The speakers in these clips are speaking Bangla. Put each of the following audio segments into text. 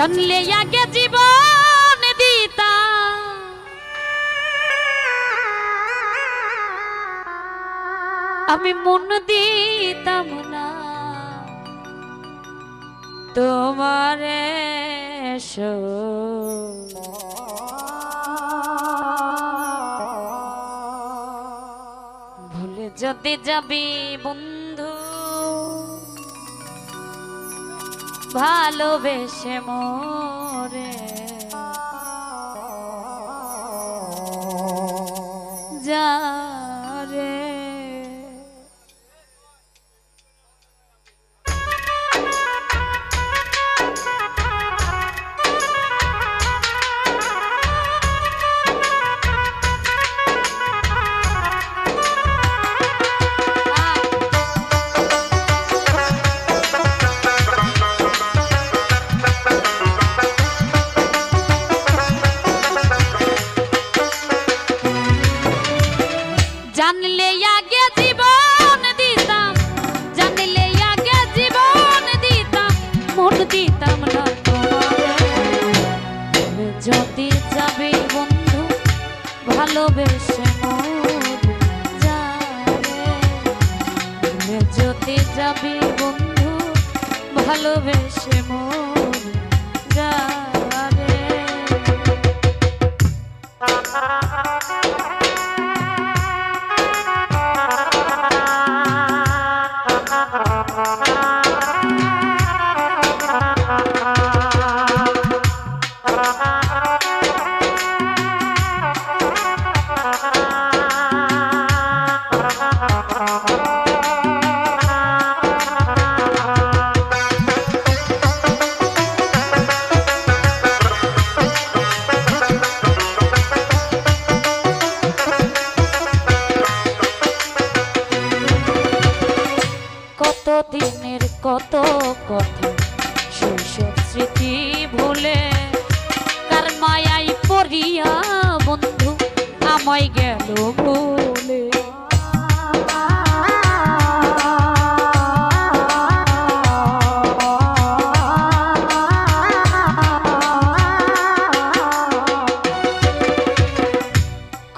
জানলে আগে জীবন দিতাম। আমি মন দিতাম না। তোমারে ভুলে যদি যাবি বন্ধু ভালোবেসে মোরে। যা ভালোবেসে মন আমায় গেল ভুলে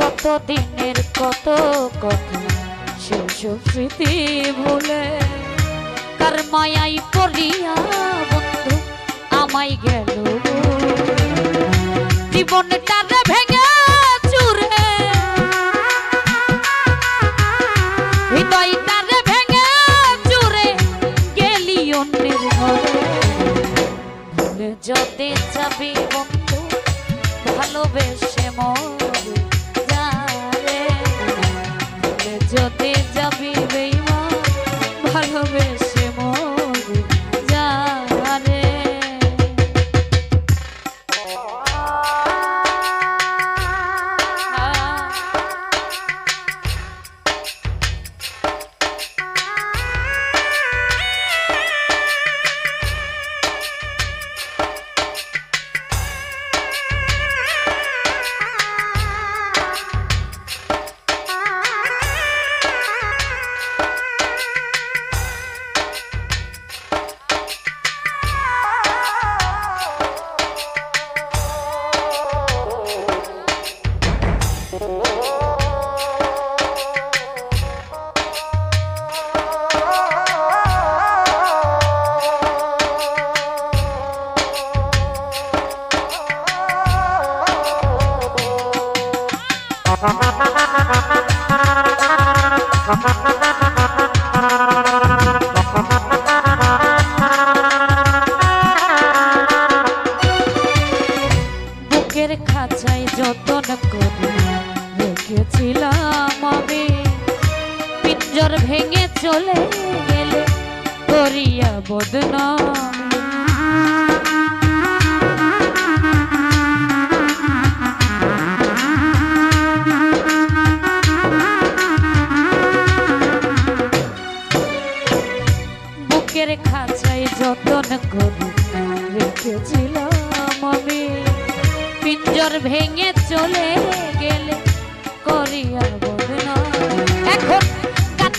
কত দিনের কত কথা স্মৃতি ভুলে। কার মায়াই পড়িয়া বন্ধু আমায় গেল জীবনটারে চলে গেলে করিয়া বদনাম। বুকের খাঁচায় যতন করে রেখে রেখেছিলাম আমি। পিঞ্জর ভেঙে চলে গেলে করিয়া বদনা এখন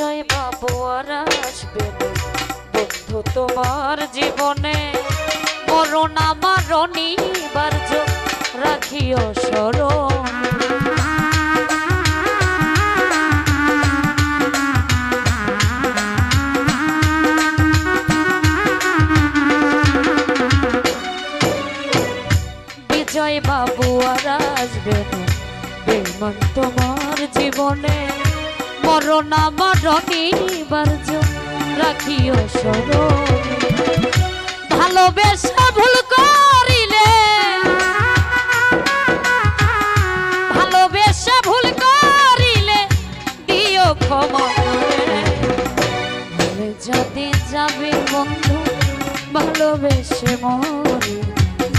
বিজয় বাবু, আর আসবে বন্ধু তোমার জীবনে মরণ আমার নিবার্য রাখিও স্মরণ বিজয় বাবু, আর আসবে না। তোমার জীবনে মরণ আমার নিবার্য রাখিও স্মরণ ভালোবেসে ভুল করিলে, ভালোবেসে ভুল করিলে দিও ক্ষমা যদি যাবে বন্ধু, ভালোবেসে মরে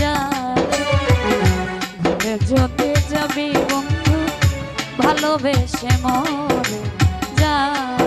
যাবে যদি যাবি বন্ধু, ভালোবেসে মরে প্রাণ